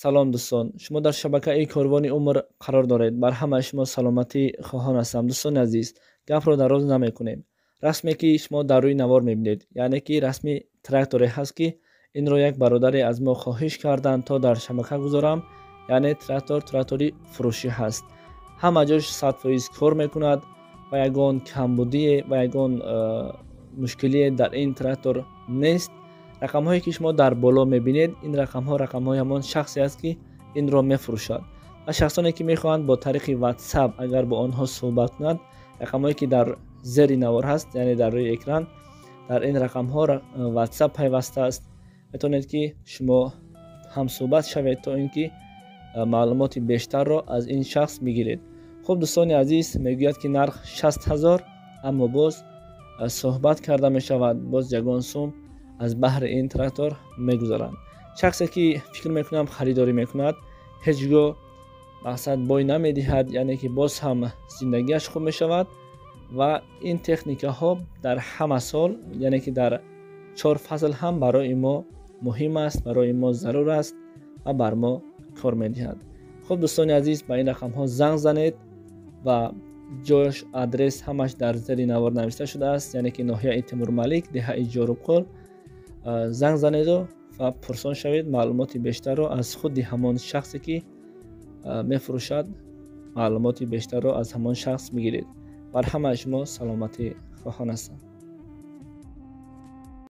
سلام دوستان. شما در شبکه ای کاروان عمر قرار دارید. بر همه شما سلامتی خواهان هستم. دوستان عزیز گپ دراز نمی کنیم. رسمی که شما در روی نوار می بینید. یعنی که رسمی تراکتوری هست که این را یک برادر از ما خواهش کردند تا در شبکه گذارم. یعنی تراکتور تراکتوری فروشی هست. همه جاش 100 فیصد کار می‌کند و یگان کمبودی و یگان مشکلی در این تراکتور نیست. Рақамҳое ки шумо дар боло мебинед ин рақамҳо рақамҳои ҳамон шахсе аст ки инро мефурӯшад. Ва шахсоне ки мехоҳанд бо тариқи ватсап агар бо онҳо суҳбат кунад рақамҳое ки дар зери навор ҳаст яъне дар рӯи экран дар ин рақамҳо ватсап пайваста аст. Метавонед ки шумо ҳамсуҳбат шавед то ин ки маълумоти бештарро аз ин шахс бигиред хуб дӯстони азиз мегӯяд ки нарх шаст ҳазор аммо боз суҳбат карда мешавад. Боз ягон сум از بحر این تراکتور می‌گذارند شخصی که فکر می‌کنم خریداری می‌کند هیچگاه مقصد بای نمی‌دهد یعنی که باز هم زندگیش خوب می‌شود و این تکنیک ها در همه سال یعنی که در چهار فصل هم برای ما مهم است برای ما ضرور است و بر ما کار می‌دهد. خب دوستان عزیز به این رقم ها زنگ زنید و جوش ادرس همش در زیر نوار نوشته شده است یعنی که ناحیه تیمور ملک دهه جاروبقل زنگ زنید و پرسان شوید معلومات بیشتر رو از خود همان شخصی که میفروشد معلومات بیشتر رو از همان شخص می‌گیرید. بر همه شما سلامتی خواهان هستم.